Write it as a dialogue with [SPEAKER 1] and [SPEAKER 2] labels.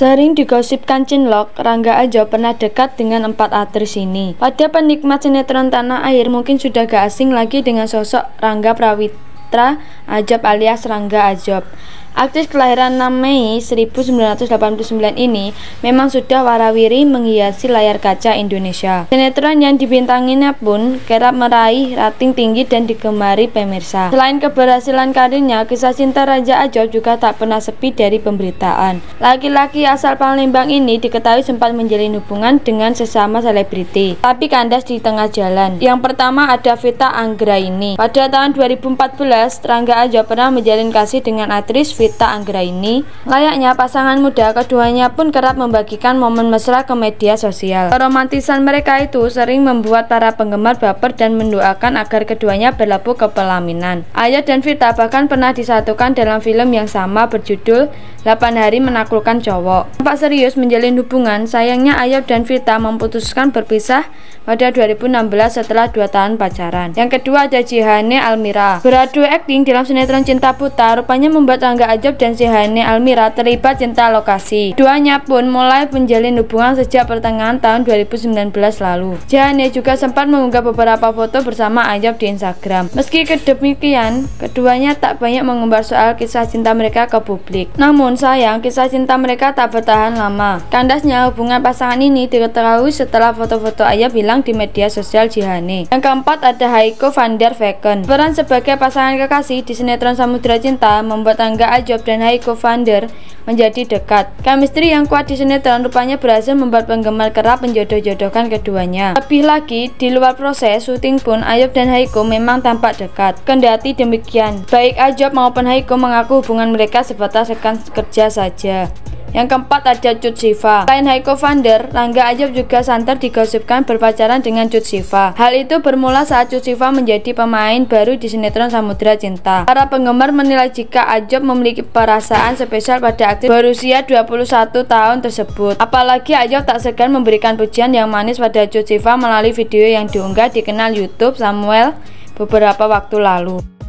[SPEAKER 1] Sering digosipkan Cinlok, Rangga Ajo pernah dekat dengan empat aktris ini. Pada penikmat sinetron tanah air mungkin sudah gak asing lagi dengan sosok Rangga Prawitra Ajob alias Rangga Ajob. Aktris kelahiran 6 Mei 1989 ini memang sudah warawiri menghiasi layar kaca Indonesia. Sinetron yang dibintanginya pun kerap meraih rating tinggi dan digemari pemirsa. Selain keberhasilan karirnya, kisah cinta Raja Ajob juga tak pernah sepi dari pemberitaan. Laki-laki asal Palembang ini diketahui sempat menjalin hubungan dengan sesama selebriti, tapi kandas di tengah jalan. Yang pertama ada Vita Anggra ini. Pada tahun 2014, Rangga Ajob pernah menjalin kasih dengan aktris Vita Anggraini. Layaknya pasangan muda, keduanya pun kerap membagikan momen mesra ke media sosial. Keromantisan mereka itu sering membuat para penggemar baper dan mendoakan agar keduanya berlabuh ke pelaminan. Ayah dan Vita bahkan pernah disatukan dalam film yang sama berjudul 8 Hari Menaklukkan Cowok. Tampak serius menjalin hubungan, sayangnya Ayub dan Vita memutuskan berpisah pada 2016 setelah 2 tahun pacaran. Yang kedua ada Jihane Almira. Beradu acting dalam sinetron Cinta Buta rupanya membuat Rangga Ajab dan Sihane Almira terlibat cinta lokasi. Duanya pun mulai menjalin hubungan sejak pertengahan tahun 2019 lalu. Sihane juga sempat mengunggah beberapa foto bersama Ajab di Instagram. Meski kedemikian, keduanya tak banyak mengumbar soal kisah cinta mereka ke publik. Namun sayang, kisah cinta mereka tak bertahan lama. Kandasnya hubungan pasangan ini diketahui setelah foto-foto Ayab hilang di media sosial Jihane. Yang keempat ada Haiko van der Vecken. Peran sebagai pasangan kekasih di sinetron Samudra Cinta membuat Angga Ajob dan Haiko van der menjadi dekat. Chemistry yang kuat di sinetron rupanya berhasil membuat penggemar kerap menjodoh-jodohkan keduanya. Lebih lagi, di luar proses syuting pun Ayob dan Haiko memang tampak dekat. Kendati demikian, baik Ajob maupun Haiko mengaku hubungan mereka sebatas rekan kerja saja. Yang keempat ada Cut Siva. Selain Haiko van der, Rangga Ajab juga santer digosipkan berpacaran dengan Cut Siva. Hal itu bermula saat Cut Siva menjadi pemain baru di sinetron Samudra Cinta. Para penggemar menilai jika Ajab memiliki perasaan spesial pada aktris berusia 21 tahun tersebut. Apalagi Ajab tak segan memberikan pujian yang manis pada Cut Siva melalui video yang diunggah di kanal YouTube Samuel beberapa waktu lalu.